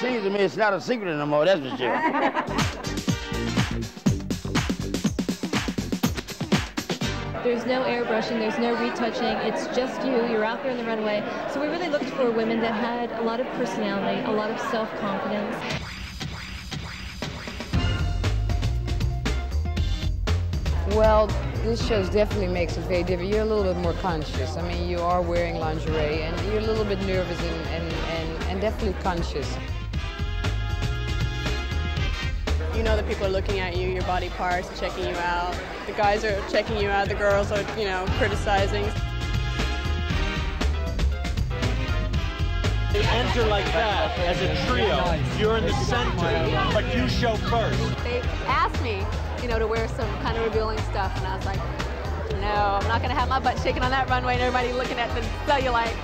seems to me it's not a secret anymore, that's for sure. There's no airbrushing, there's no retouching, it's just you, you're out there in the runway. So we really looked for women that had a lot of personality, a lot of self-confidence. Well, this show definitely makes it very different. You're a little bit more conscious. I mean, you are wearing lingerie and you're a little bit nervous and, and, and, and definitely conscious. You know that people are looking at you, your body parts, checking you out. The guys are checking you out, the girls are, you know, criticizing. They enter like that as a trio. You're in the center, but you show first. They asked me, you know, to wear some kind of revealing stuff, and I was like, no, I'm not going to have my butt shaking on that runway and everybody looking at the cellulite.